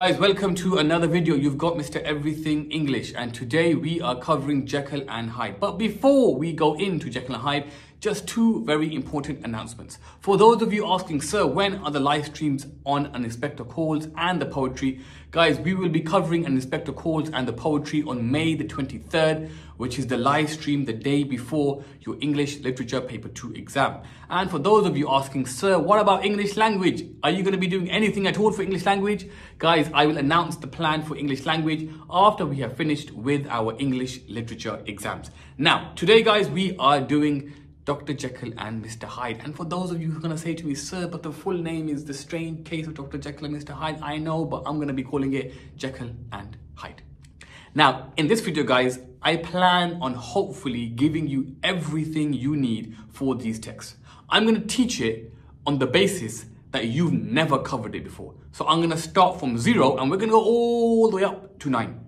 Guys, welcome to another video. You've got Mr. Everything English and today we are covering Jekyll and Hyde. But before we go into Jekyll and Hyde, just two very important announcements. For those of you asking, sir, when are the live streams on an Inspector Calls and the poetry? Guys, we will be covering an Inspector Calls and the poetry on May the 23rd, which is the live stream the day before your English Literature Paper 2 exam. And for those of you asking, sir, what about English language? Are you going to be doing anything at all for English language? Guys, I will announce the plan for English language after we have finished with our English literature exams. Now, today, guys, we are doing Dr. Jekyll and Mr. Hyde. And for those of you who are going to say to me, sir, but the full name is The Strange Case of Dr. Jekyll and Mr. Hyde. I know, but I'm going to be calling it Jekyll and Hyde. Now, in this video, guys, I plan on hopefully giving you everything you need for these texts. I'm going to teach it on the basis that you've never covered it before. So I'm going to start from zero and we're going to go all the way up to nine.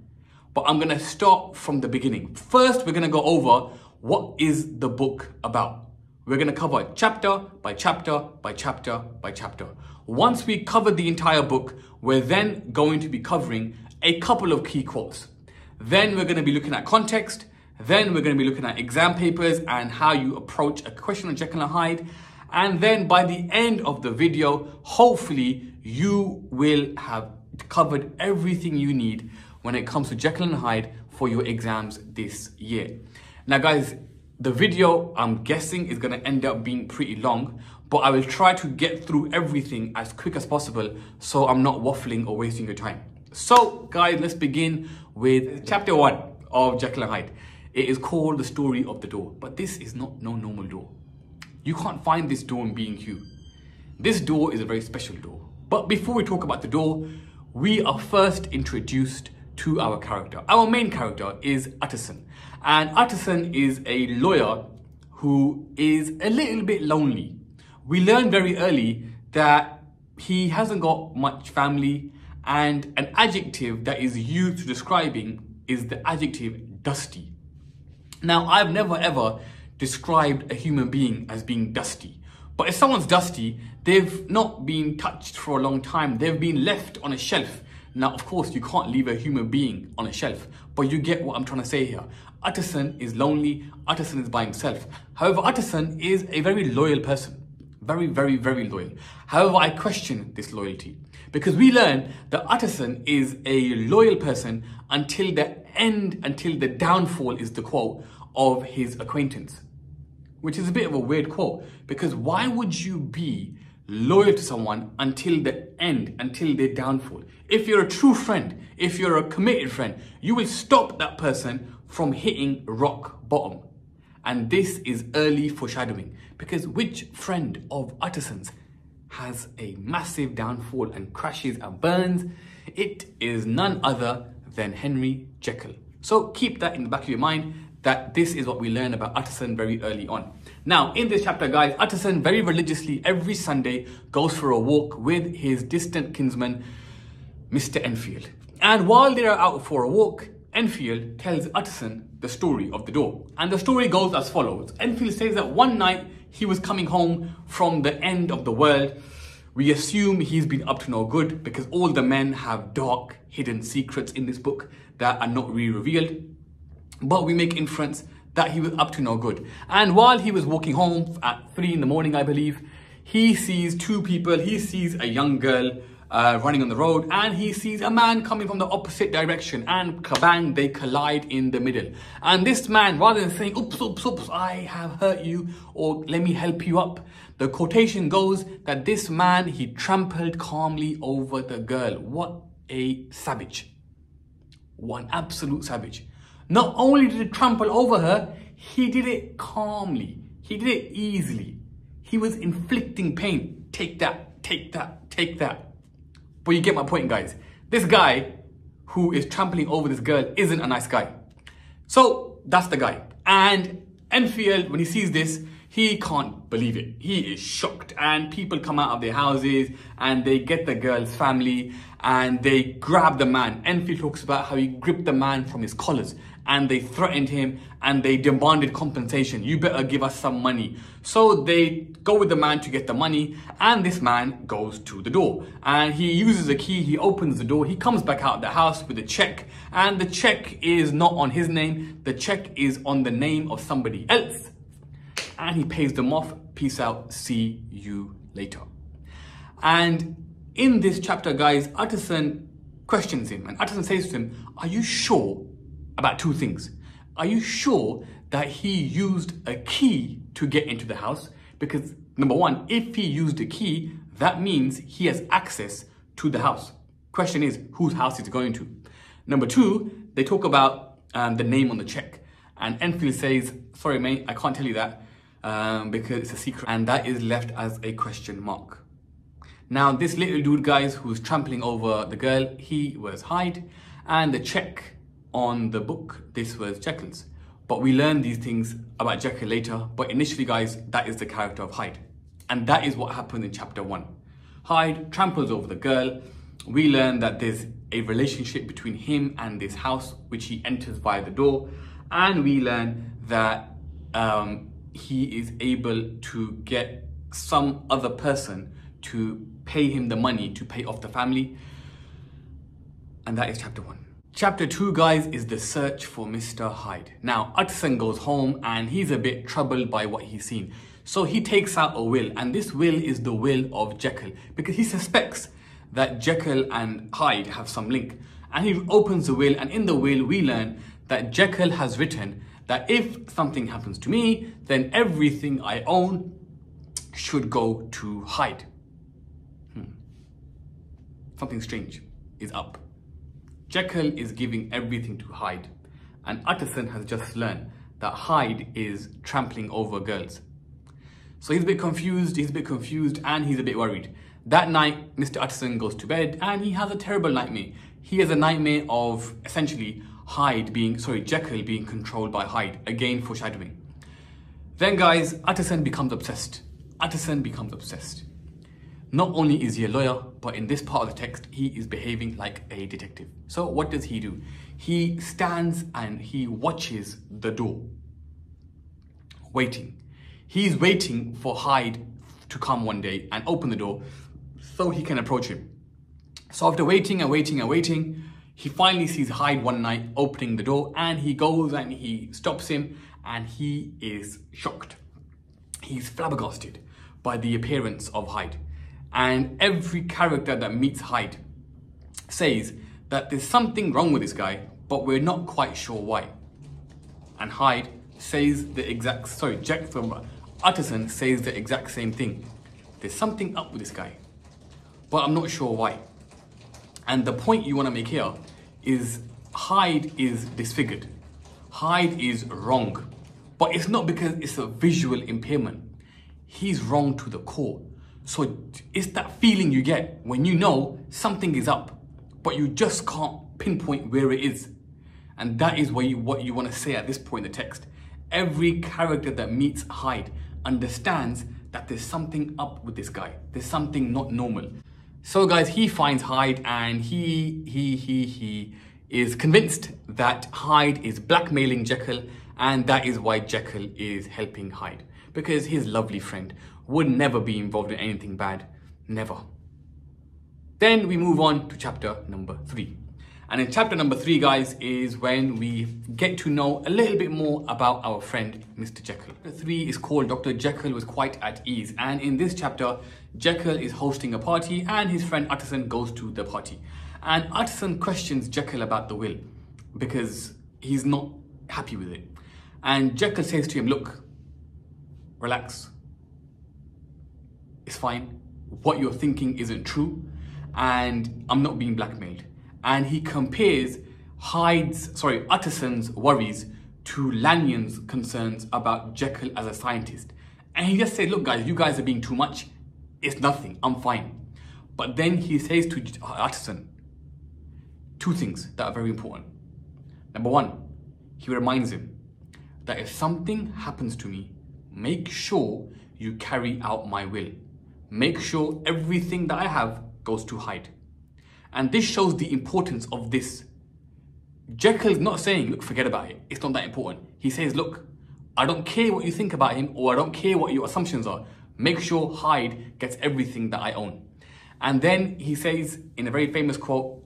But I'm going to start from the beginning. First, we're going to go over what is the book about? We're going to cover it chapter by chapter by chapter by chapter. Once we cover the entire book, we're then going to be covering a couple of key quotes. Then we're going to be looking at context. Then we're going to be looking at exam papers and how you approach a question on Jekyll and Hyde. And then by the end of the video, hopefully you will have covered everything you need when it comes to Jekyll and Hyde for your exams this year. Now guys, the video I'm guessing is gonna end up being pretty long, but I will try to get through everything as quick as possible so I'm not waffling or wasting your time. So guys, let's begin with chapter one of Jekyll and Hyde. It is called The Story of the Door, but this is not no normal door. You can't find this door in B&Q. This door is a very special door. But before we talk about the door, we are first introduced to our character. Our main character is Utterson. And Utterson is a lawyer who is a little bit lonely. We learn very early that he hasn't got much family and an adjective that is used to describing is the adjective dusty. Now, I've never ever described a human being as being dusty. But if someone's dusty, they've not been touched for a long time. They've been left on a shelf now, of course, you can't leave a human being on a shelf, but you get what I'm trying to say here. Utterson is lonely, Utterson is by himself. However, Utterson is a very loyal person. Very, very, very loyal. However, I question this loyalty because we learn that Utterson is a loyal person until the end, until the downfall is the quote of his acquaintance. Which is a bit of a weird quote because why would you be loyal to someone until the end, until their downfall. If you're a true friend, if you're a committed friend, you will stop that person from hitting rock bottom. And this is early foreshadowing because which friend of Utterson's has a massive downfall and crashes and burns? It is none other than Henry Jekyll. So keep that in the back of your mind that this is what we learn about Utterson very early on. Now, in this chapter, guys, Utterson very religiously every Sunday goes for a walk with his distant kinsman, Mr. Enfield. And while they are out for a walk, Enfield tells Utterson the story of the door. And the story goes as follows. Enfield says that one night he was coming home from the end of the world. We assume he's been up to no good because all the men have dark, hidden secrets in this book that are not really revealed. But we make inference that he was up to no good. And while he was walking home at three in the morning, I believe, he sees two people. He sees a young girl uh, running on the road and he sees a man coming from the opposite direction and kabang, they collide in the middle. And this man, rather than saying, oops, oops, oops, I have hurt you or let me help you up, the quotation goes that this man, he trampled calmly over the girl. What a savage. One absolute savage. Not only did he trample over her, he did it calmly. He did it easily. He was inflicting pain. Take that, take that, take that. But you get my point, guys. This guy who is trampling over this girl isn't a nice guy. So that's the guy. And Enfield, when he sees this, He can't believe it. He is shocked. And people come out of their houses and they get the girl's family and they grab the man. Enfield talks about how he gripped the man from his collars and they threatened him and they demanded compensation. You better give us some money. So they go with the man to get the money and this man goes to the door and he uses a key, he opens the door, he comes back out of the house with a check and the check is not on his name, the check is on the name of somebody else and he pays them off. Peace out, see you later. And in this chapter, guys, Utterson questions him and Utterson says to him, are you sure about two things. Are you sure that he used a key to get into the house? Because number one, if he used a key, that means he has access to the house. Question is, whose house is he going to? Number two, they talk about um, the name on the check. And Enfield says, sorry mate, I can't tell you that um, because it's a secret. And that is left as a question mark. Now, this little dude, guys, who's trampling over the girl, he was Hyde. And the check on the book, this was Jekyll's. But we learn these things about Jekyll later. But initially, guys, that is the character of Hyde. And that is what happened in chapter one. Hyde tramples over the girl. We learn that there's a relationship between him and this house, which he enters via the door. And we learn that um, he is able to get some other person to pay him the money to pay off the family. And that is chapter one. Chapter 2, guys, is the search for Mr. Hyde. Now, Utterson goes home and he's a bit troubled by what he's seen. So he takes out a will, and this will is the will of Jekyll because he suspects that Jekyll and Hyde have some link. And he opens the will, and in the will, we learn that Jekyll has written that if something happens to me, then everything I own should go to Hyde. Hmm. Something strange is up. Jekyll is giving everything to Hyde, and Utterson has just learned that Hyde is trampling over girls. So he's a bit confused, he's a bit confused, and he's a bit worried. That night, Mr. Utterson goes to bed and he has a terrible nightmare. He has a nightmare of essentially Hyde being, sorry, Jekyll being controlled by Hyde, again foreshadowing. Then guys, Utterson becomes obsessed. Utterson becomes obsessed. Not only is he a lawyer, but in this part of the text, he is behaving like a detective. So what does he do? He stands and he watches the door, waiting. He's waiting for Hyde to come one day and open the door so he can approach him. So after waiting and waiting and waiting, he finally sees Hyde one night opening the door and he goes and he stops him and he is shocked. He's flabbergasted by the appearance of Hyde. And every character that meets Hyde says that there's something wrong with this guy, but we're not quite sure why. And Hyde says the exact, sorry, Jack from Utterson says the exact same thing. There's something up with this guy, but I'm not sure why. And the point you want to make here is Hyde is disfigured. Hyde is wrong. But it's not because it's a visual impairment. He's wrong to the core. So it's that feeling you get when you know something is up, but you just can't pinpoint where it is. And that is what you, what you want to say at this point in the text. Every character that meets Hyde understands that there's something up with this guy. There's something not normal. So guys, he finds Hyde and he, he, he, he is convinced that Hyde is blackmailing Jekyll and that is why Jekyll is helping Hyde because his lovely friend would never be involved in anything bad. Never. Then we move on to chapter number three. And in chapter number three, guys, is when we get to know a little bit more about our friend, Mr. Jekyll. Chapter three is called Dr. Jekyll was quite at ease. And in this chapter, Jekyll is hosting a party and his friend Utterson goes to the party. And Utterson questions Jekyll about the will because he's not happy with it. And Jekyll says to him, look, relax. It's fine. What you're thinking isn't true. And I'm not being blackmailed. And he compares Hyde's, sorry, Utterson's worries to Lanyon's concerns about Jekyll as a scientist. And he just said, look guys, you guys are being too much. It's nothing, I'm fine. But then he says to uh, Utterson two things that are very important. Number one, he reminds him that if something happens to me, make sure you carry out my will. Make sure everything that I have goes to Hyde. And this shows the importance of this. Jekyll is not saying, look, forget about it. It's not that important. He says, look, I don't care what you think about him or I don't care what your assumptions are. Make sure Hyde gets everything that I own. And then he says in a very famous quote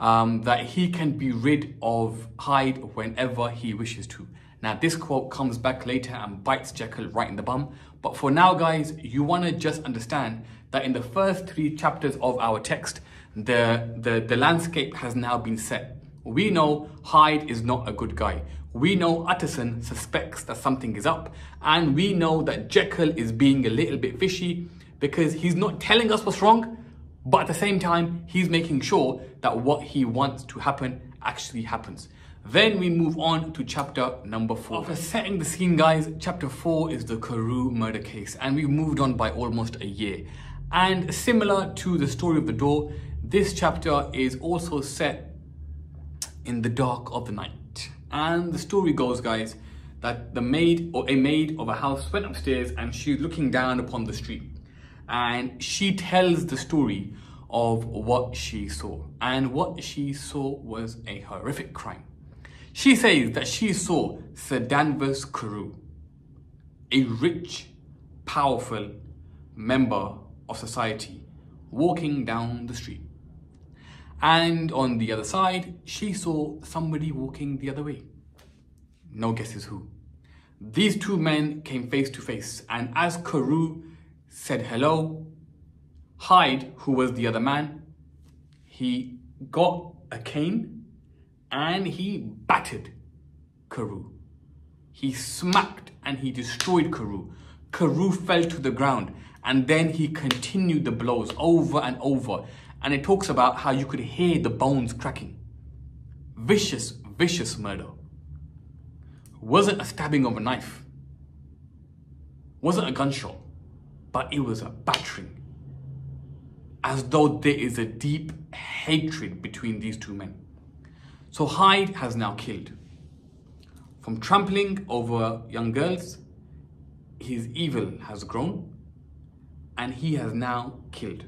um, that he can be rid of Hyde whenever he wishes to. Now this quote comes back later and bites Jekyll right in the bum. But for now guys, you want to just understand that in the first three chapters of our text, the, the, the landscape has now been set. We know Hyde is not a good guy. We know Utterson suspects that something is up. And we know that Jekyll is being a little bit fishy because he's not telling us what's wrong, but at the same time, he's making sure that what he wants to happen actually happens. Then we move on to chapter number four. After setting the scene, guys, chapter four is the Carew murder case, and we've moved on by almost a year. And similar to the story of the door, this chapter is also set in the dark of the night. And the story goes, guys, that the maid or a maid of a house went upstairs and she's looking down upon the street. And she tells the story of what she saw. And what she saw was a horrific crime. She says that she saw Sir Danvers Carew, a rich, powerful member of society, walking down the street. And on the other side, she saw somebody walking the other way. No guesses who. These two men came face to face, and as Carew said hello, Hyde, who was the other man, he got a cane and he battered Carew. He smacked and he destroyed Carew. Carew fell to the ground and then he continued the blows over and over and it talks about how you could hear the bones cracking. Vicious, vicious murder. Wasn't a stabbing of a knife. Wasn't a gunshot. But it was a battering. As though there is a deep hatred between these two men. So Hyde has now killed. From trampling over young girls, his evil has grown and he has now killed.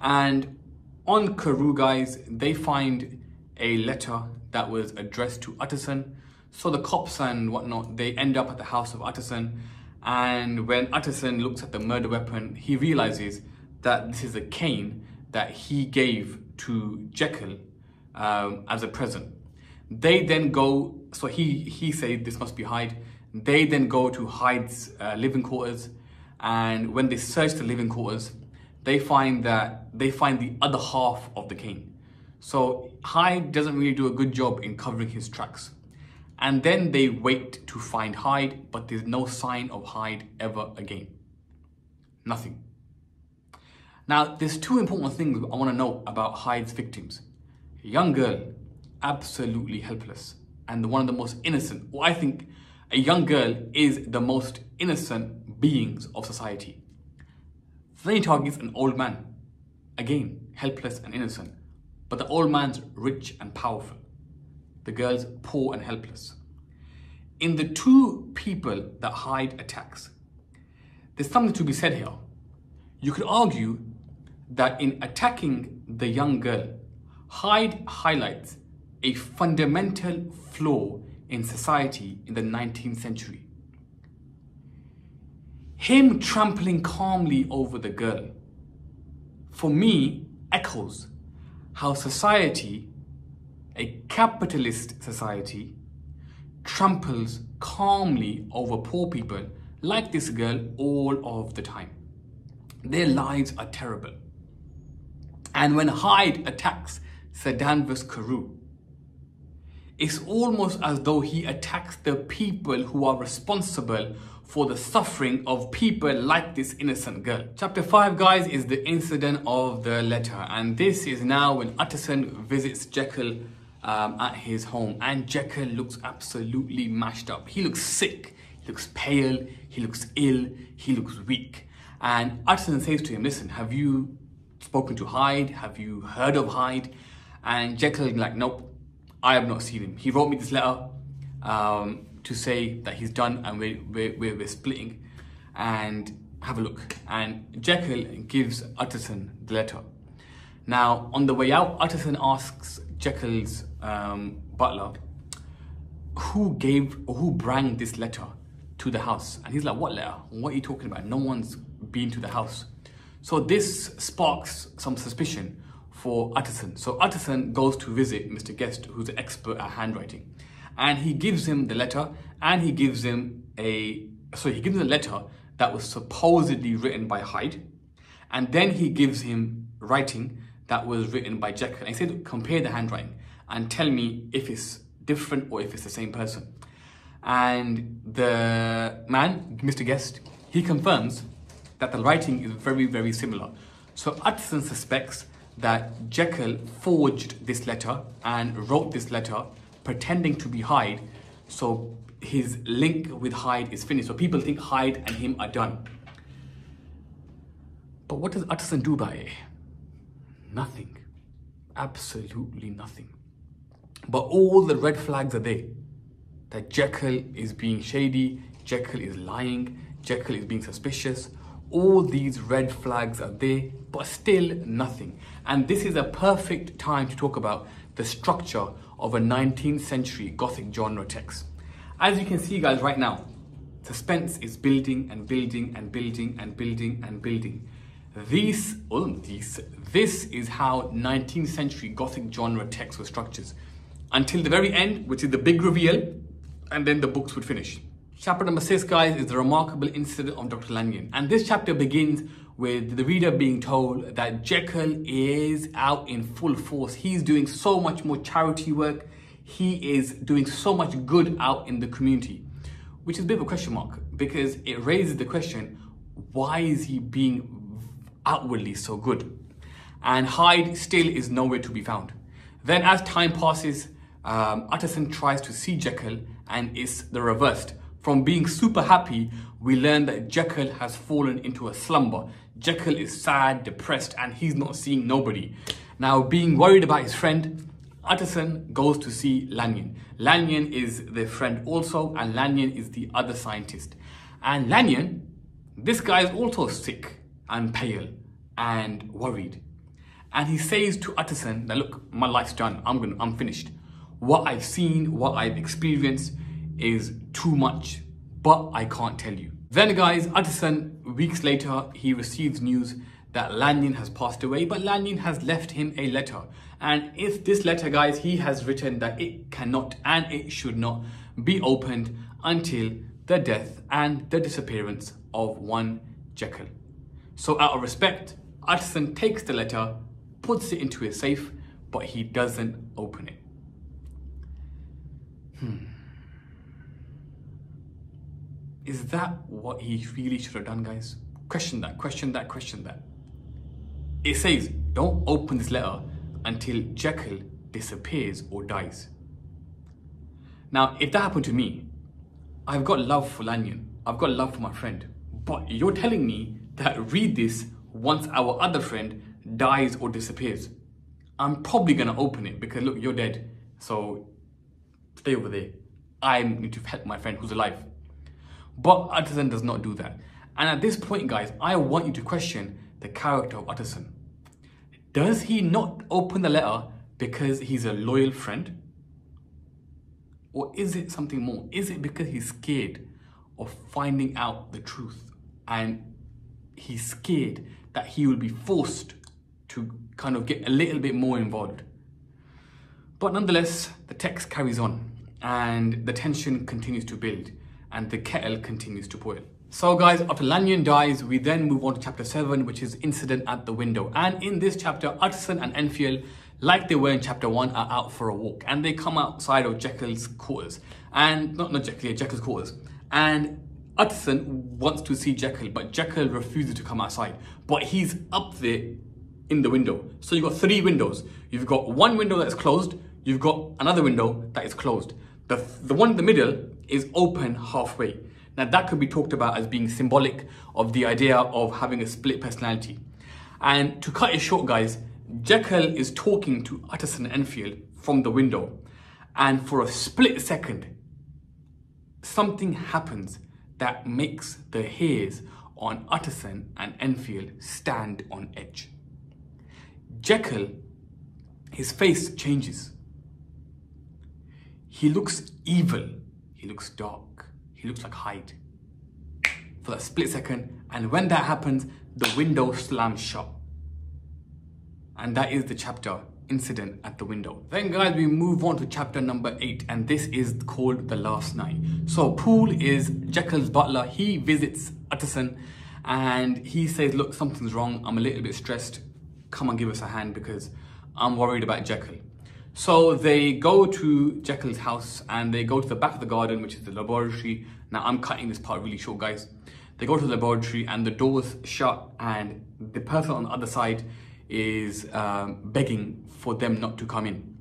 And on guys, they find a letter that was addressed to Utterson. So the cops and whatnot, they end up at the house of Utterson. And when Utterson looks at the murder weapon, he realizes that this is a cane that he gave to Jekyll um, as a present. They then go, so he, he said this must be Hyde. They then go to Hyde's uh, living quarters. And when they search the living quarters, they find that they find the other half of the cane. So Hyde doesn't really do a good job in covering his tracks. And then they wait to find Hyde, but there's no sign of Hyde ever again. Nothing. Now, there's two important things I want to know about Hyde's victims. A young girl, absolutely helpless, and one of the most innocent, well, I think a young girl is the most innocent beings of society. Then he targets an old man. Again, helpless and innocent. But the old man's rich and powerful. The girl's poor and helpless. In the two people that Hyde attacks, there's something to be said here. You could argue that in attacking the young girl, Hyde highlights a fundamental flaw in society in the 19th century. Him trampling calmly over the girl, for me, echoes how society, a capitalist society, tramples calmly over poor people like this girl all of the time. Their lives are terrible. And when Hyde attacks Sir Danvers Carew, it's almost as though he attacks the people who are responsible for the suffering of people like this innocent girl. Chapter 5, guys, is the incident of the letter. And this is now when Utterson visits Jekyll um, at his home. And Jekyll looks absolutely mashed up. He looks sick, he looks pale, he looks ill, he looks weak. And Utterson says to him, listen, have you spoken to Hyde? Have you heard of Hyde? And Jekyll like, nope, I have not seen him. He wrote me this letter. Um, to say that he's done and we're, we're, we're, we're splitting and have a look. And Jekyll gives Utterson the letter. Now, on the way out, Utterson asks Jekyll's um, butler, who gave who brought this letter to the house? And he's like, what letter? What are you talking about? No one's been to the house. So this sparks some suspicion for Utterson. So Utterson goes to visit Mr. Guest, who's an expert at handwriting. And he gives him the letter and he gives him a, so he gives him a letter that was supposedly written by Hyde. And then he gives him writing that was written by Jekyll. And he said, compare the handwriting and tell me if it's different or if it's the same person. And the man, Mr. Guest, he confirms that the writing is very, very similar. So Utterson suspects that Jekyll forged this letter and wrote this letter pretending to be Hyde. So his link with Hyde is finished. So people think Hyde and him are done. But what does Utterson do by it? Nothing. Absolutely nothing. But all the red flags are there. That Jekyll is being shady, Jekyll is lying, Jekyll is being suspicious. All these red flags are there, but still nothing. And this is a perfect time to talk about the structure of a 19th century Gothic genre text. As you can see guys right now, suspense is building and building and building and building and building. This, oh, this, this is how 19th century Gothic genre texts were structured. Until the very end, which is the big reveal, and then the books would finish. Chapter number six, guys, is the remarkable incident of Dr. Lanyon. And this chapter begins with the reader being told that Jekyll is out in full force. He's doing so much more charity work. He is doing so much good out in the community, which is a bit of a question mark because it raises the question, why is he being outwardly so good. And Hyde still is nowhere to be found. Then as time passes, um, Utterson tries to see Jekyll and it's the reversed. From being super happy, we learn that Jekyll has fallen into a slumber. Jekyll is sad, depressed, and he's not seeing nobody. Now, being worried about his friend, Utterson goes to see Lanyon. Lanyon is the friend also, and Lanyon is the other scientist. And Lanyon, this guy is also sick and pale and worried. And he says to Utterson that, look, my life's done. I'm, gonna, I'm finished. What I've seen, what I've experienced is too much, but I can't tell you. Then guys, Utterson, weeks later, he receives news that Lanyon has passed away, but Lanyon has left him a letter. And if this letter, guys, he has written that it cannot and it should not be opened until the death and the disappearance of one Jekyll. So out of respect, Utterson takes the letter, puts it into his safe, but he doesn't open it. Hmm. Is that what he really should have done, guys? Question that, question that, question that. It says, don't open this letter until Jekyll disappears or dies. Now, if that happened to me, I've got love for Lanyon. I've got love for my friend. But you're telling me that read this once our other friend dies or disappears. I'm probably gonna open it because look, you're dead. So stay over there. I need to help my friend who's alive. But Utterson does not do that. And at this point, guys, I want you to question the character of Utterson. Does he not open the letter because he's a loyal friend? Or is it something more? Is it because he's scared of finding out the truth and he's scared that he will be forced to kind of get a little bit more involved. But nonetheless, the text carries on and the tension continues to build and the kettle continues to boil. So guys, after Lanyon dies, we then move on to chapter 7, which is Incident at the Window. And in this chapter, Utterson and Enfield, like they were in chapter 1, are out for a walk. And they come outside of Jekyll's quarters. And, not, not Jekyll, yeah, Jekyll's quarters. And Utterson wants to see Jekyll, but Jekyll refuses to come outside. But he's up there in the window. So you've got three windows. You've got one window that's closed, you've got another window that is closed. The, the one in the middle is open halfway. Now that could be talked about as being symbolic of the idea of having a split personality. And to cut it short, guys, Jekyll is talking to Utterson and Enfield from the window. And for a split second, something happens that makes the hairs on Utterson and Enfield stand on edge. Jekyll, his face changes. He looks evil. He looks dark. He looks like Hyde. For a split second, and when that happens, the window slams shut. And that is the chapter incident at the window. Then guys, we move on to chapter number eight, and this is called The Last Night. So Poole is Jekyll's butler. He visits Utterson and he says, look, something's wrong. I'm a little bit stressed. Come and give us a hand because I'm worried about Jekyll. So they go to Jekyll's house and they go to the back of the garden, which is the laboratory. Now I'm cutting this part really short, guys. They go to the laboratory and the door's shut and the person on the other side is um, begging for them not to come in.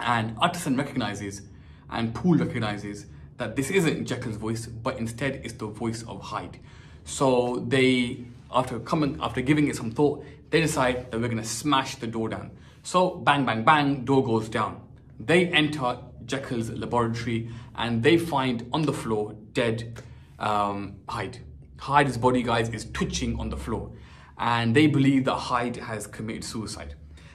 And Utterson recognizes and Poole recognizes that this isn't Jekyll's voice, but instead it's the voice of Hyde. So they, after coming, after giving it some thought, they decide that we're gonna smash the door down. So bang, bang, bang, door goes down. They enter Jekyll's laboratory and they find on the floor dead um, Hyde. Hyde's body, guys, is twitching on the floor and they believe that Hyde has committed suicide.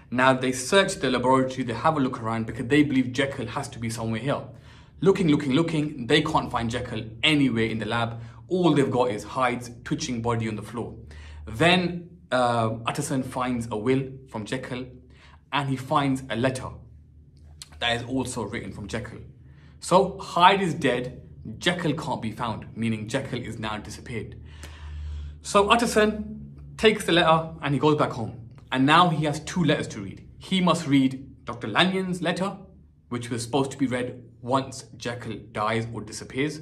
Now they search the laboratory, they have a look around because they believe Jekyll has to be somewhere here. Looking, looking, looking, they can't find Jekyll anywhere in the lab. All they've got is Hyde's twitching body on the floor. Then uh, Utterson finds a will from Jekyll and he finds a letter that is also written from Jekyll. So Hyde is dead, Jekyll can't be found, meaning Jekyll is now disappeared. So Utterson takes the letter and he goes back home. And now he has two letters to read. He must read Dr. Lanyon's letter, which was supposed to be read once Jekyll dies or disappears.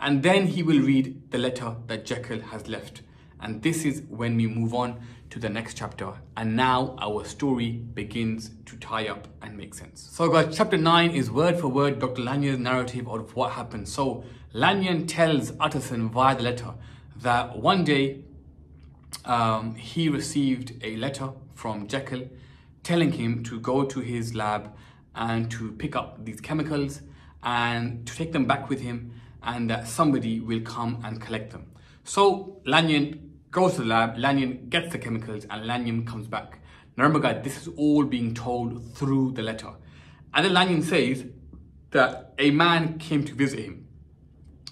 And then he will read the letter that Jekyll has left. And this is when we move on to the next chapter. And now our story begins to tie up and make sense. So guys, chapter 9 is word for word Dr. Lanyon's narrative of what happened. So Lanyon tells Utterson via the letter that one day um, he received a letter from Jekyll telling him to go to his lab and to pick up these chemicals and to take them back with him and that somebody will come and collect them. So Lanyon goes to the lab, Lanyon gets the chemicals and Lanyon comes back. Now remember guys, this is all being told through the letter. And then Lanyon says that a man came to visit him.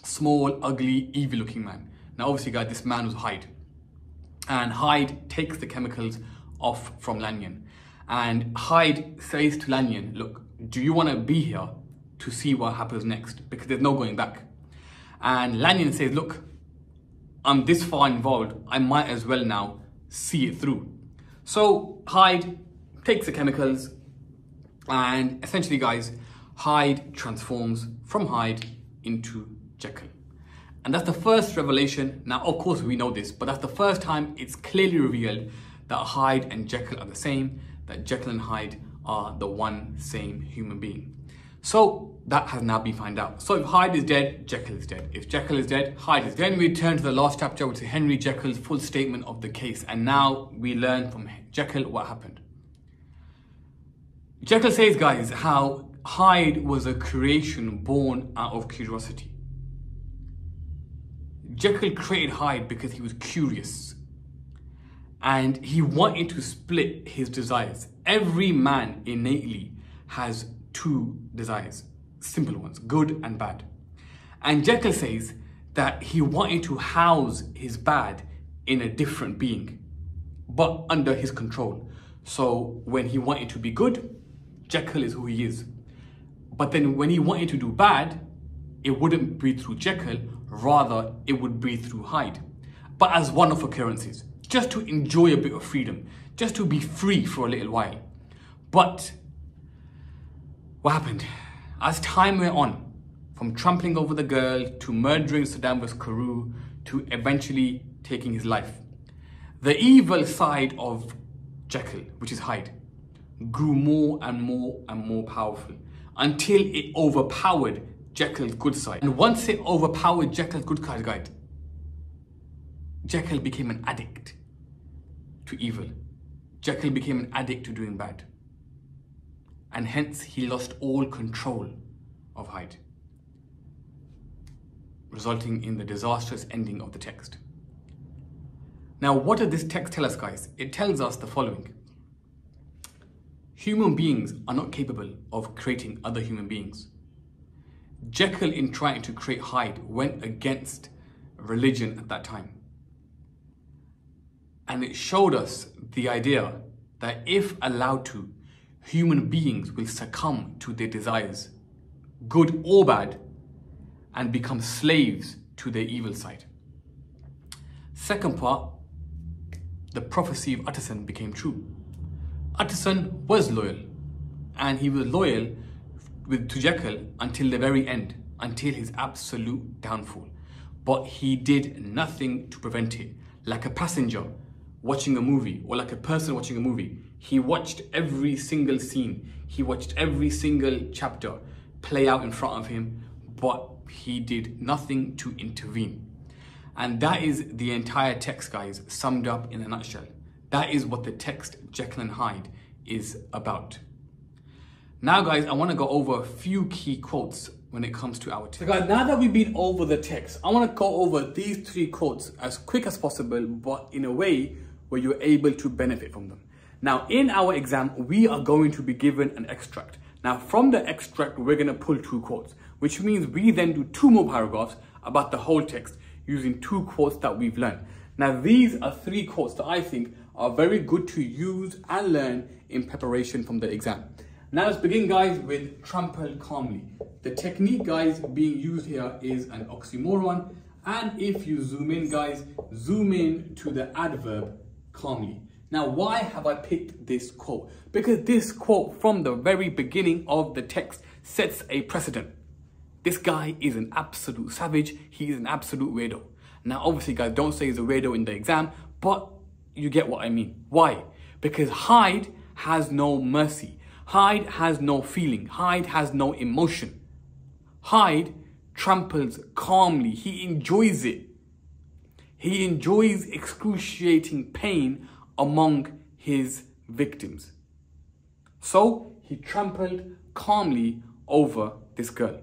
Small, ugly, evil looking man. Now obviously guys, this man was Hyde and Hyde takes the chemicals off from Lanyon. And Hyde says to Lanyon, look, do you want to be here to see what happens next? Because there's no going back. And Lanyon says, look, I'm this far involved, I might as well now see it through. So Hyde takes the chemicals and essentially guys, Hyde transforms from Hyde into Jekyll. And that's the first revelation. Now, of course, we know this, but that's the first time it's clearly revealed that Hyde and Jekyll are the same, that Jekyll and Hyde are the one same human being. So that has now been found out. So if Hyde is dead, Jekyll is dead. If Jekyll is dead, Hyde is dead. Then we turn to the last chapter, which is Henry Jekyll's full statement of the case. And now we learn from Jekyll what happened. Jekyll says, guys, how Hyde was a creation born out of curiosity. Jekyll created Hyde because he was curious and he wanted to split his desires. Every man innately has two desires, simple ones, good and bad. And Jekyll says that he wanted to house his bad in a different being, but under his control. So when he wanted to be good, Jekyll is who he is. But then when he wanted to do bad, it wouldn't be through Jekyll, rather it would be through Hyde. But as one-off occurrences, just to enjoy a bit of freedom, just to be free for a little while. But what happened? As time went on, from trampling over the girl to murdering Sir Danvers Carew to eventually taking his life, the evil side of Jekyll, which is Hyde, grew more and more and more powerful until it overpowered Jekyll's good side. And once it overpowered Jekyll's good side, Jekyll became an addict to evil. Jekyll became an addict to doing bad. And hence he lost all control of Hyde. resulting in the disastrous ending of the text. Now, what does this text tell us, guys? It tells us the following. Human beings are not capable of creating other human beings. Jekyll, in trying to create Hyde, went against religion at that time. And it showed us the idea that if allowed to, human beings will succumb to their desires, good or bad, and become slaves to their evil side. Second part, the prophecy of Utterson became true. Utterson was loyal, and he was loyal with, to Jekyll until the very end, until his absolute downfall. But he did nothing to prevent it. Like a passenger watching a movie or like a person watching a movie, he watched every single scene, he watched every single chapter play out in front of him, but he did nothing to intervene. And that is the entire text, guys, summed up in a nutshell. That is what the text Jekyll and Hyde is about. Now, guys, I want to go over a few key quotes when it comes to our text. So, guys, now that we've been over the text, I want to go over these three quotes as quick as possible, but in a way where you're able to benefit from them. Now, in our exam, we are going to be given an extract. Now, from the extract, we're going to pull two quotes, which means we then do two more paragraphs about the whole text using two quotes that we've learned. Now, these are three quotes that I think are very good to use and learn in preparation from the exam. Now let's begin guys with trample calmly. The technique guys being used here is an oxymoron and if you zoom in guys, zoom in to the adverb calmly. Now why have I picked this quote? Because this quote from the very beginning of the text sets a precedent. This guy is an absolute savage, he is an absolute weirdo. Now obviously guys don't say he's a weirdo in the exam, but you get what I mean. Why? Because Hyde has no mercy. Hyde has no feeling. Hyde has no emotion. Hyde tramples calmly. He enjoys it. He enjoys excruciating pain among his victims. So he trampled calmly over this girl.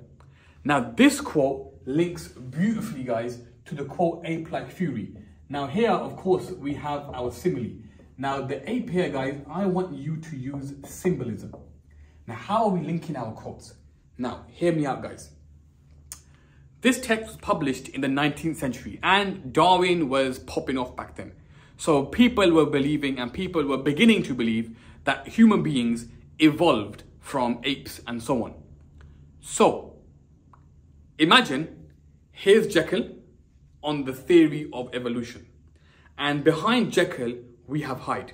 Now this quote links beautifully, guys, to the quote ape like fury. Now here, of course, we have our simile. Now the ape here, guys, I want you to use symbolism. Now how are we linking our quotes? Now, hear me out, guys. This text was published in the 19th century and Darwin was popping off back then. So people were believing and people were beginning to believe that human beings evolved from apes and so on. So imagine here's Jekyll on the theory of evolution. And behind Jekyll, we have Hyde.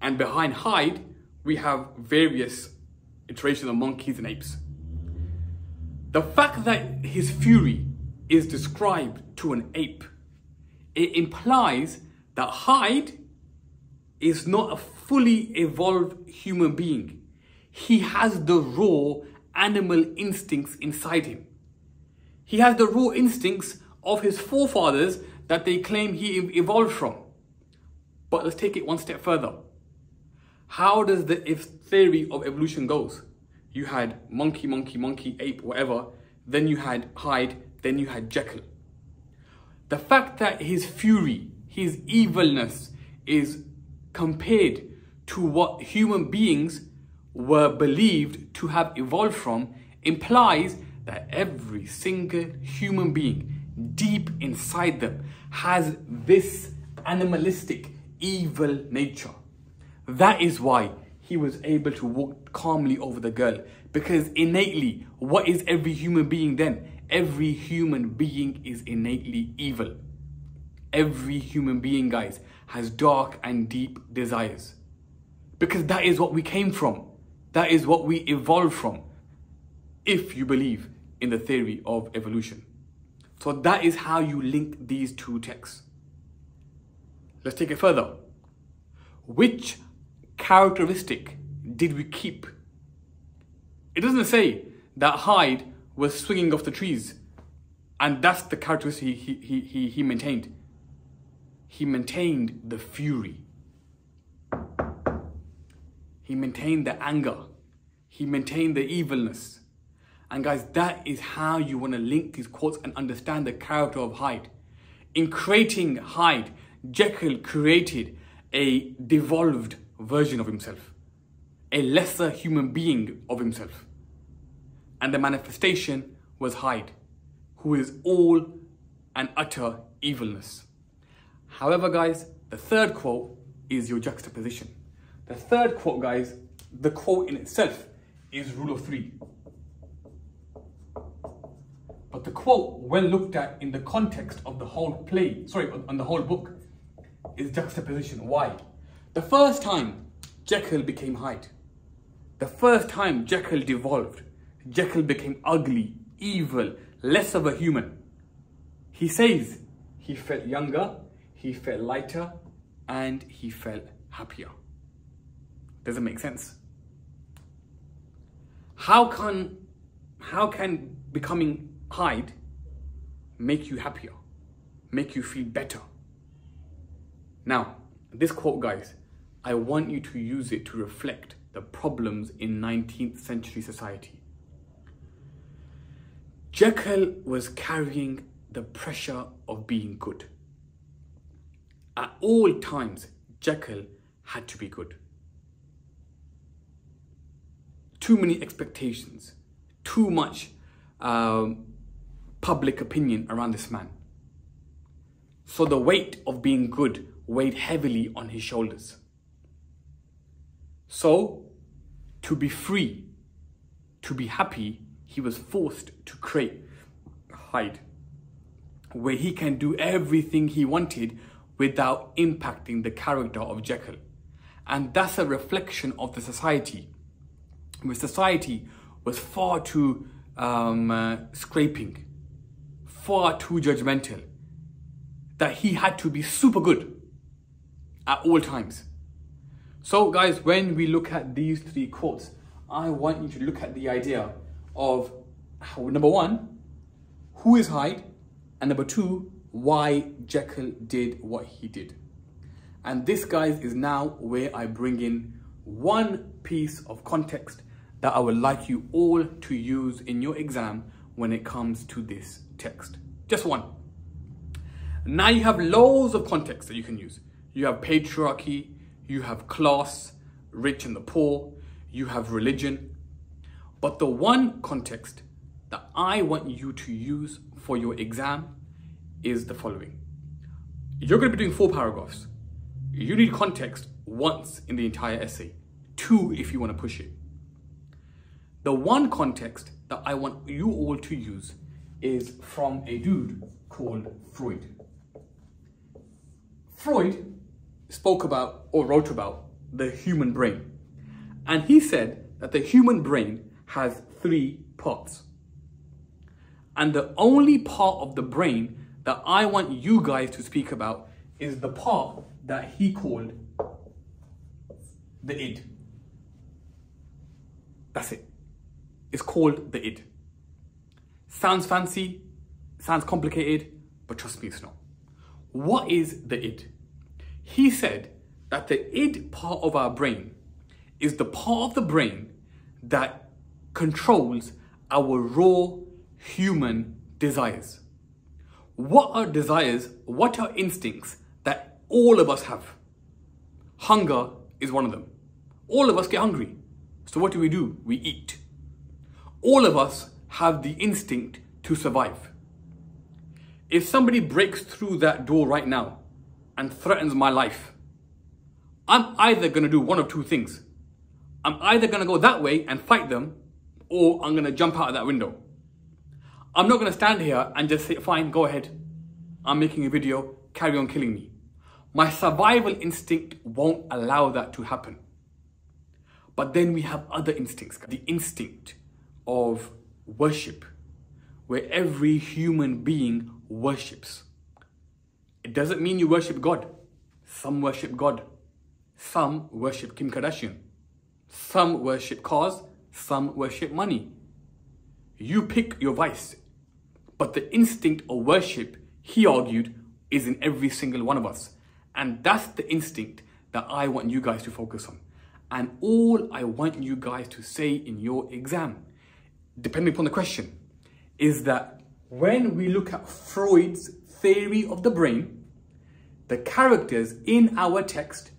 And behind Hyde, we have various iterations of monkeys and apes. The fact that his fury is described to an ape, it implies that Hyde is not a fully evolved human being. He has the raw animal instincts inside him. He has the raw instincts of his forefathers that they claim he evolved from. But let's take it one step further. How does the if theory of evolution goes? You had monkey, monkey, monkey, ape, whatever. Then you had Hyde. Then you had Jekyll. The fact that his fury, his evilness is compared to what human beings were believed to have evolved from implies that every single human being deep inside them has this animalistic evil nature. That is why he was able to walk calmly over the girl because innately, what is every human being then? Every human being is innately evil. Every human being, guys, has dark and deep desires because that is what we came from. That is what we evolved from if you believe in the theory of evolution. So that is how you link these two texts. Let's take it further. Which characteristic did we keep? It doesn't say that Hyde was swinging off the trees and that's the characteristic he, he, he, he maintained. He maintained the fury. He maintained the anger. He maintained the evilness. And guys, that is how you want to link these quotes and understand the character of Hyde. In creating Hyde, Jekyll created a devolved version of himself, a lesser human being of himself. And the manifestation was Hyde, who is all and utter evilness. However, guys, the third quote is your juxtaposition. The third quote, guys, the quote in itself is rule of three. But the quote, when looked at in the context of the whole play, sorry, on the whole book, is juxtaposition. Why? The first time Jekyll became Hyde, the first time Jekyll devolved, Jekyll became ugly, evil, less of a human. He says he felt younger, he felt lighter, and he felt happier. Does it make sense? How can, how can becoming Hyde make you happier, make you feel better? Now, this quote, guys, I want you to use it to reflect the problems in 19th century society. Jekyll was carrying the pressure of being good. At all times, Jekyll had to be good. Too many expectations, too much um, public opinion around this man. So the weight of being good weighed heavily on his shoulders. So, to be free, to be happy, he was forced to create Hyde, where he can do everything he wanted without impacting the character of Jekyll. And that's a reflection of the society, where society was far too um, uh, scraping, far too judgmental, that he had to be super good at all times. So guys, when we look at these three quotes, I want you to look at the idea of number one, who is Hyde? And number two, why Jekyll did what he did. And this, guys, is now where I bring in one piece of context that I would like you all to use in your exam when it comes to this text. Just one. Now you have loads of context that you can use. You have patriarchy, you have class, rich and the poor, you have religion. But the one context that I want you to use for your exam is the following. You're going to be doing four paragraphs. You need context once in the entire essay, two if you want to push it. The one context that I want you all to use is from a dude called Freud. Freud spoke about or wrote about the human brain. And he said that the human brain has three parts. And the only part of the brain that I want you guys to speak about is the part that he called the id. That's it. It's called the id. Sounds fancy, sounds complicated, but trust me, it's not. What is the id? He said that the id part of our brain is the part of the brain that controls our raw human desires. What are desires? What are instincts that all of us have? Hunger is one of them. All of us get hungry. So what do we do? We eat. All of us have the instinct to survive. If somebody breaks through that door right now and threatens my life, I'm either going to do one of two things. I'm either going to go that way and fight them, or I'm going to jump out of that window. I'm not going to stand here and just say, fine, go ahead. I'm making a video, carry on killing me. My survival instinct won't allow that to happen. But then we have other instincts, the instinct of worship, where every human being worships. It doesn't mean you worship God. Some worship God. Some worship Kim Kardashian. Some worship cars. Some worship money. You pick your vice. But the instinct of worship, he argued, is in every single one of us. And that's the instinct that I want you guys to focus on. And all I want you guys to say in your exam depending upon the question, is that when we look at Freud's theory of the brain, the characters in our text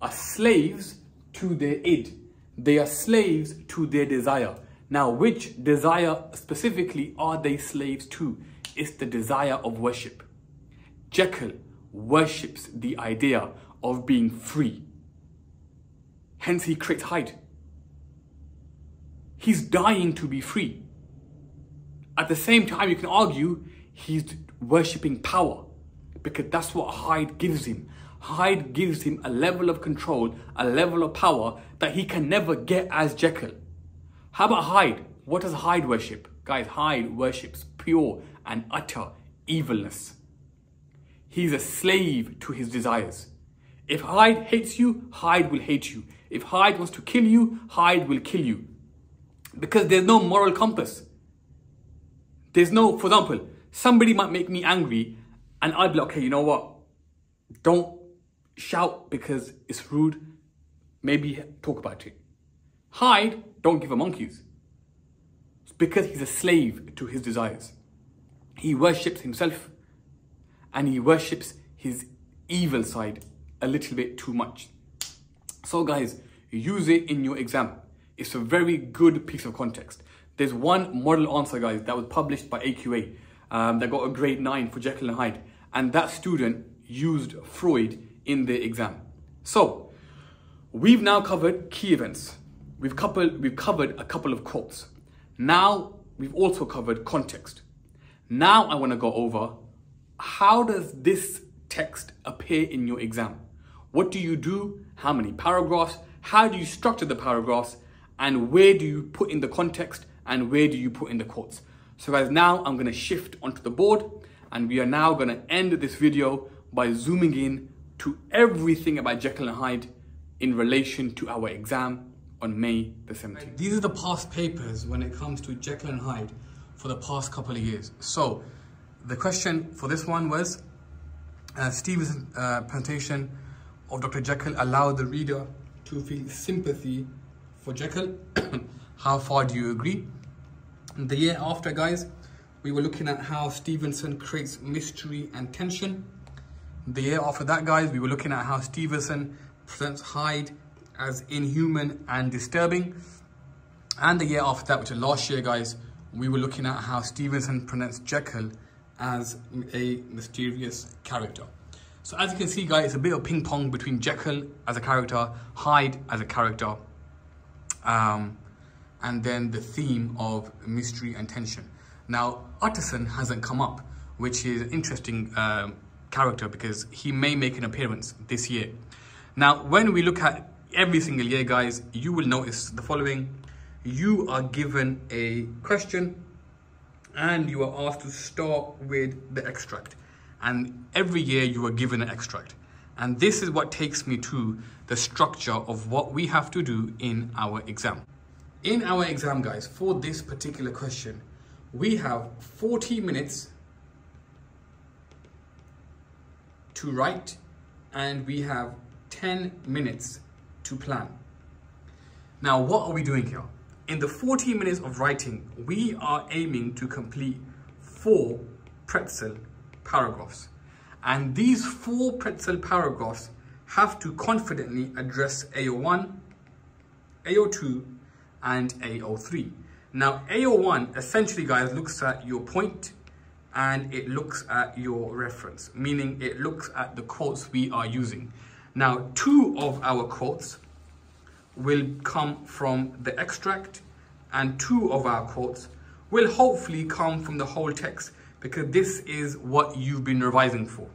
are slaves to their id. They are slaves to their desire. Now, which desire specifically are they slaves to? It's the desire of worship. Jekyll worships the idea of being free. Hence, he creates Hyde. He's dying to be free. At the same time, you can argue he's worshipping power because that's what Hyde gives him. Hyde gives him a level of control, a level of power that he can never get as Jekyll. How about Hyde? What does Hyde worship? Guys, Hyde worships pure and utter evilness. He's a slave to his desires. If Hyde hates you, Hyde will hate you. If Hyde wants to kill you, Hyde will kill you. Because there's no moral compass. There's no, for example, somebody might make me angry and I'd be like, okay, you know what? Don't shout because it's rude. Maybe talk about it. Hyde, don't give a monkeys. It's because he's a slave to his desires. He worships himself and he worships his evil side a little bit too much. So guys, use it in your exam. It's a very good piece of context. There's one model answer, guys, that was published by AQA um, that got a grade 9 for Jekyll and Hyde. And that student used Freud in the exam. So, we've now covered key events. We've, coupled, we've covered a couple of quotes. Now, we've also covered context. Now I want to go over how does this text appear in your exam? What do you do? How many paragraphs? How do you structure the paragraphs? And where do you put in the context? And where do you put in the quotes? So guys, now I'm going to shift onto the board and we are now going to end this video by zooming in to everything about Jekyll and Hyde in relation to our exam on May the 17th. These are the past papers when it comes to Jekyll and Hyde for the past couple of years. So the question for this one was, uh, Steve's uh, presentation of Dr. Jekyll allowed the reader to feel sympathy for Jekyll. how far do you agree? The year after, guys, we were looking at how Stevenson creates mystery and tension. The year after that, guys, we were looking at how Stevenson presents Hyde as inhuman and disturbing. And the year after that, which is last year, guys, we were looking at how Stevenson pronounced Jekyll as a mysterious character. So as you can see, guys, it's a bit of ping pong between Jekyll as a character, Hyde as a character, um, and then the theme of mystery and tension. Now, Utterson hasn't come up, which is an interesting um, character because he may make an appearance this year. Now, when we look at every single year, guys, you will notice the following. You are given a question and you are asked to start with the extract. And every year you are given an extract. And this is what takes me to the structure of what we have to do in our exam. In our exam, guys, for this particular question, we have 40 minutes to write and we have 10 minutes to plan. Now, what are we doing here? In the 40 minutes of writing, we are aiming to complete four pretzel paragraphs. And these four pretzel paragraphs have to confidently address AO1, AO2, and AO3. Now, AO1 essentially, guys, looks at your point and it looks at your reference, meaning it looks at the quotes we are using. Now, two of our quotes will come from the extract and two of our quotes will hopefully come from the whole text because this is what you've been revising for.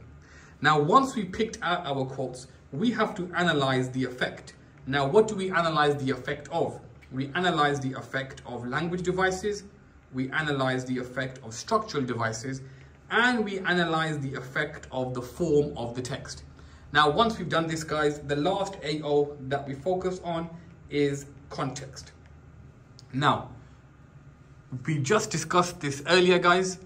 Now, once we picked out our quotes, we have to analyze the effect. Now, what do we analyze the effect of? We analyze the effect of language devices, we analyze the effect of structural devices, and we analyze the effect of the form of the text. Now, once we've done this, guys, the last AO that we focus on is context. Now, we just discussed this earlier, guys.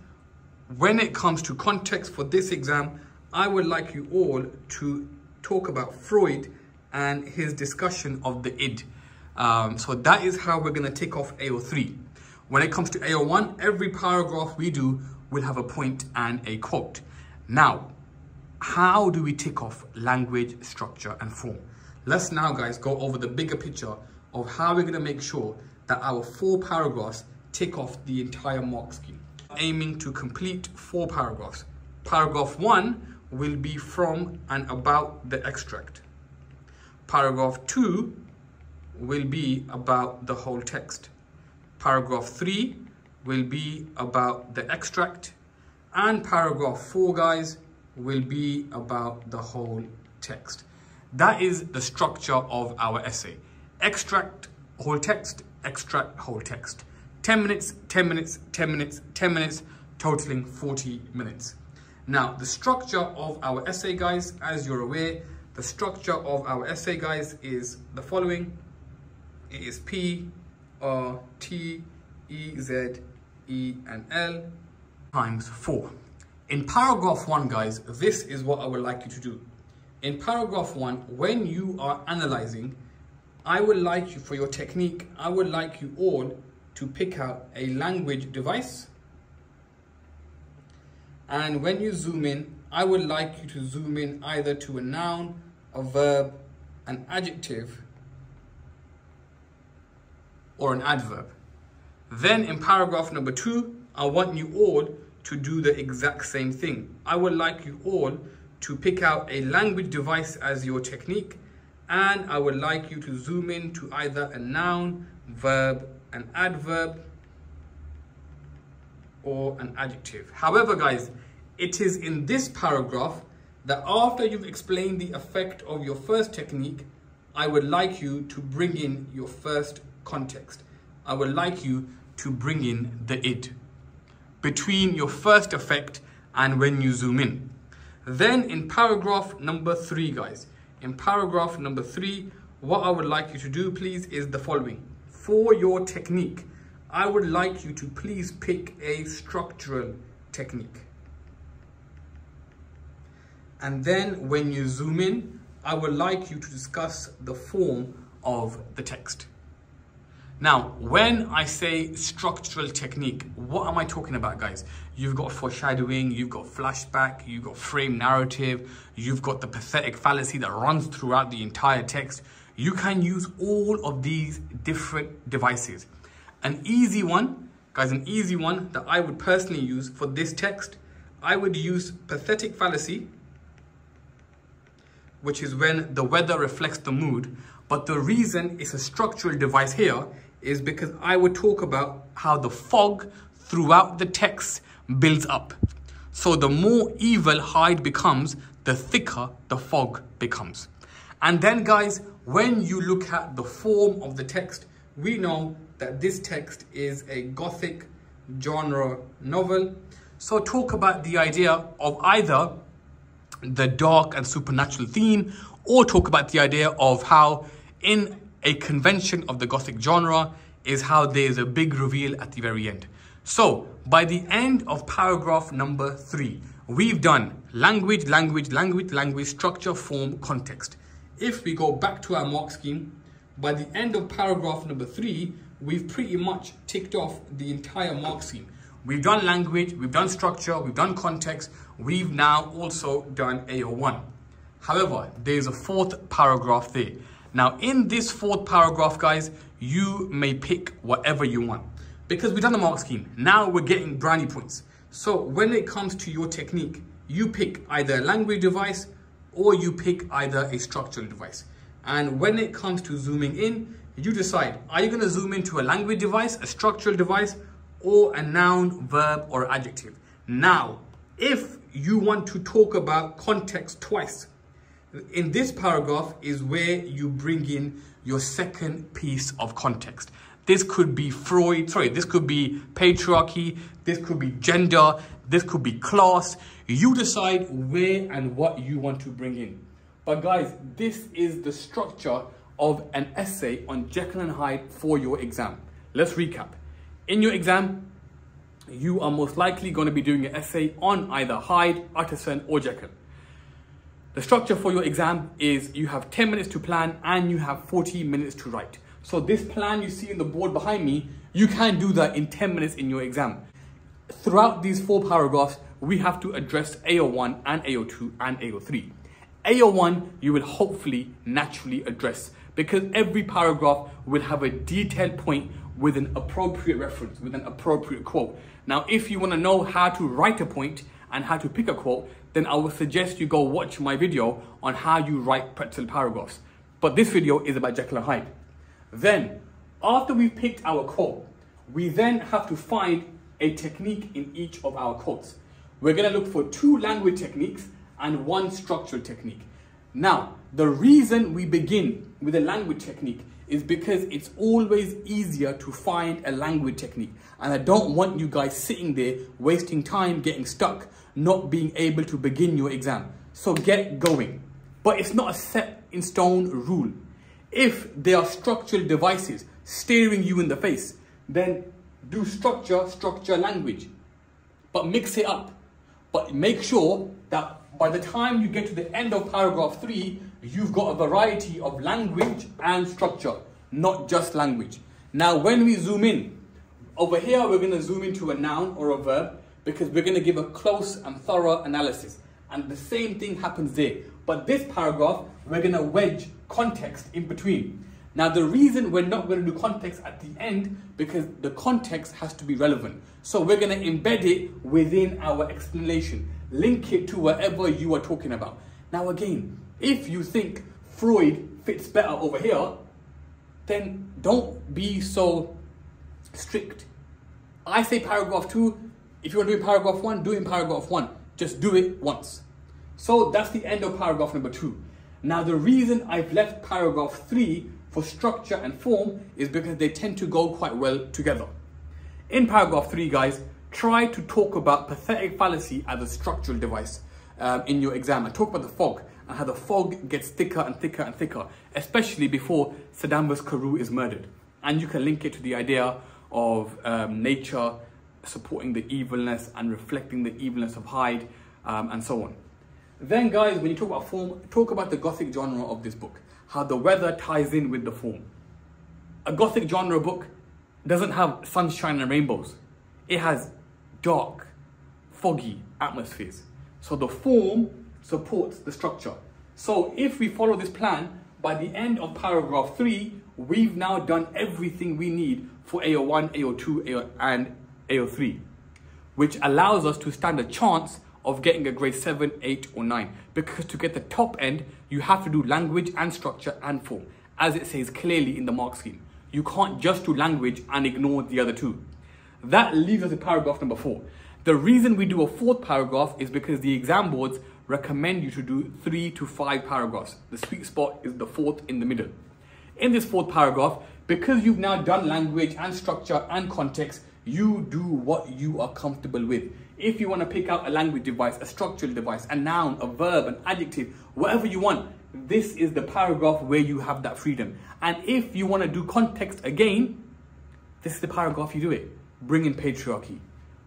When it comes to context for this exam, I would like you all to talk about Freud and his discussion of the id. Um, so that is how we're going to take off AO3. When it comes to AO1, every paragraph we do will have a point and a quote. Now, how do we tick off language, structure, and form? Let's now, guys, go over the bigger picture of how we're gonna make sure that our four paragraphs tick off the entire mark scheme. Aiming to complete four paragraphs. Paragraph one will be from and about the extract. Paragraph two will be about the whole text. Paragraph 3 will be about the extract and paragraph 4 guys will be about the whole text. That is the structure of our essay. Extract, whole text, extract, whole text. 10 minutes, 10 minutes, 10 minutes, 10 minutes, totaling 40 minutes. Now, the structure of our essay, guys, as you're aware, the structure of our essay, guys, is the following. It is P, R, T, E, Z, E, and L times 4. In paragraph 1, guys, this is what I would like you to do. In paragraph 1, when you are analyzing, I would like you, for your technique, I would like you all to pick out a language device. And when you zoom in, I would like you to zoom in either to a noun, a verb, an adjective, or an adverb. Then in paragraph number two, I want you all to do the exact same thing. I would like you all to pick out a language device as your technique and I would like you to zoom in to either a noun, verb, an adverb, or an adjective. However, guys, it is in this paragraph that after you've explained the effect of your first technique, I would like you to bring in your first context. I would like you to bring in the id between your first effect and when you zoom in. Then in paragraph number three, guys, in paragraph number three, what I would like you to do, please, is the following. For your technique, I would like you to please pick a structural technique. And then when you zoom in, I would like you to discuss the form of the text. Now, when I say structural technique, what am I talking about, guys? You've got foreshadowing, you've got flashback, you've got frame narrative, you've got the pathetic fallacy that runs throughout the entire text. You can use all of these different devices. An easy one, guys, an easy one that I would personally use for this text, I would use pathetic fallacy, which is when the weather reflects the mood. But the reason it's a structural device here is because I would talk about how the fog throughout the text builds up. So the more evil Hyde becomes, the thicker the fog becomes. And then guys, when you look at the form of the text, we know that this text is a gothic genre novel. So talk about the idea of either the dark and supernatural theme or talk about the idea of how in a convention of the Gothic genre is how there is a big reveal at the very end. So, by the end of paragraph number three, we've done language, language, language, language, structure, form, context. If we go back to our mark scheme, by the end of paragraph number three, we've pretty much ticked off the entire mark scheme. We've done language, we've done structure, we've done context, we've now also done AO1. However, there's a fourth paragraph there. Now in this fourth paragraph, guys, you may pick whatever you want because we've done the mark scheme. Now we're getting brownie points. So when it comes to your technique, you pick either a language device or you pick either a structural device. And when it comes to zooming in, you decide, are you gonna zoom into a language device, a structural device, or a noun, verb, or adjective? Now, if you want to talk about context twice, in this paragraph is where you bring in your second piece of context. This could be Freud, sorry, this could be patriarchy, this could be gender, this could be class. You decide where and what you want to bring in. But guys, this is the structure of an essay on Jekyll and Hyde for your exam. Let's recap. In your exam, you are most likely going to be doing an essay on either Hyde, Utterson, or Jekyll. The structure for your exam is you have 10 minutes to plan and you have 40 minutes to write. So this plan you see in the board behind me, you can do that in 10 minutes in your exam. Throughout these four paragraphs, we have to address AO1 and AO2 and AO3. AO1 you will hopefully naturally address because every paragraph will have a detailed point with an appropriate reference, with an appropriate quote. Now, if you want to know how to write a point and how to pick a quote, then I would suggest you go watch my video on how you write pretzel paragraphs. But this video is about Jekyll and Hyde. Then, after we've picked our quote, we then have to find a technique in each of our quotes. We're to look for two language techniques and one structural technique. Now, the reason we begin with a language technique is because it's always easier to find a language technique. And I don't want you guys sitting there wasting time, getting stuck, not being able to begin your exam. So get going. But it's not a set in stone rule. If there are structural devices staring you in the face, then do structure, structure, language. But mix it up. But make sure that by the time you get to the end of paragraph three, you've got a variety of language and structure, not just language. Now, when we zoom in, over here, we're going to zoom into a noun or a verb because we're going to give a close and thorough analysis. And the same thing happens there. But this paragraph, we're going to wedge context in between. Now, the reason we're not going to do context at the end, because the context has to be relevant. So we're going to embed it within our explanation, link it to whatever you are talking about. Now, again, if you think Freud fits better over here, then don't be so strict. I say paragraph two, if you want to do paragraph one, do it in paragraph one. Just do it once. So that's the end of paragraph number two. Now, the reason I've left paragraph three for structure and form is because they tend to go quite well together. In paragraph three, guys, try to talk about pathetic fallacy as a structural device um, in your exam and talk about the fog and how the fog gets thicker and thicker and thicker, especially before Sir Danvers Carew is murdered. And you can link it to the idea of um, nature supporting the evilness and reflecting the evilness of Hyde um, and so on. Then guys, when you talk about form, talk about the Gothic genre of this book, how the weather ties in with the form. A Gothic genre book doesn't have sunshine and rainbows. It has dark, foggy atmospheres. So the form supports the structure. So if we follow this plan, by the end of paragraph 3, we've now done everything we need for AO1, AO2, AO, and AO3, which allows us to stand a chance of getting a grade 7, 8 or 9. Because to get the top end, you have to do language and structure and form, as it says clearly in the mark scheme. You can't just do language and ignore the other two. That leaves us to paragraph number 4. The reason we do a fourth paragraph is because the exam boards recommend you to do three to five paragraphs. The sweet spot is the fourth in the middle. In this fourth paragraph, because you've now done language and structure and context, you do what you are comfortable with. If you want to pick out a language device, a structural device, a noun, a verb, an adjective, whatever you want, this is the paragraph where you have that freedom. And if you want to do context again, this is the paragraph you do it. Bring in patriarchy.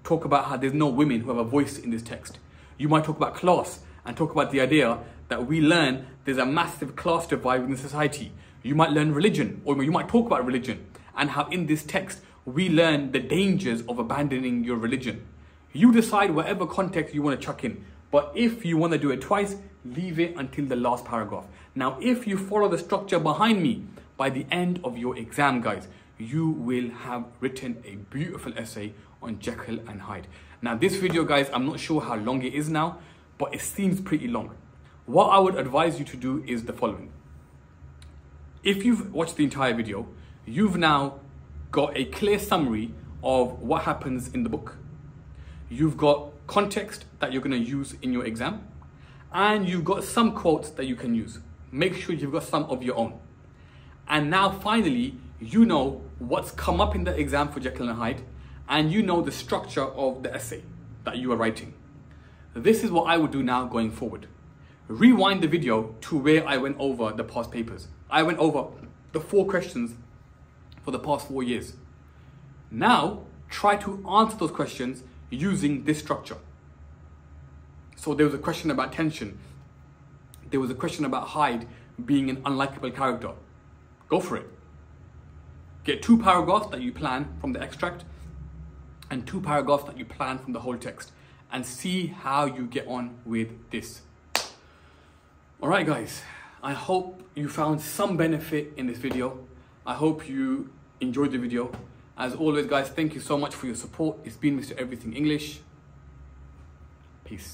Talk about how there's no women who have a voice in this text. You might talk about class and talk about the idea that we learn there's a massive class divide in society. You might learn religion, or you might talk about religion, and how in this text we learn the dangers of abandoning your religion. You decide whatever context you want to chuck in. But if you want to do it twice, leave it until the last paragraph. Now, if you follow the structure behind me, by the end of your exam, guys, you will have written a beautiful essay on Jekyll and Hyde. Now, this video, guys, I'm not sure how long it is now, but it seems pretty long. What I would advise you to do is the following. If you've watched the entire video, you've now got a clear summary of what happens in the book. You've got context that you're going to use in your exam, and you've got some quotes that you can use. Make sure you've got some of your own. And now finally, you know what's come up in the exam for Jekyll and Hyde, and you know the structure of the essay that you are writing. This is what I would do now going forward. Rewind the video to where I went over the past papers. I went over the four questions for the past four years. Now, try to answer those questions using this structure. So there was a question about tension. There was a question about Hyde being an unlikable character. Go for it. Get two paragraphs that you plan from the extract and two paragraphs that you plan from the whole text and see how you get on with this. All right, guys, I hope you found some benefit in this video. I hope you enjoyed the video. As always, guys, thank you so much for your support. It's been Mr. Everything English. Peace.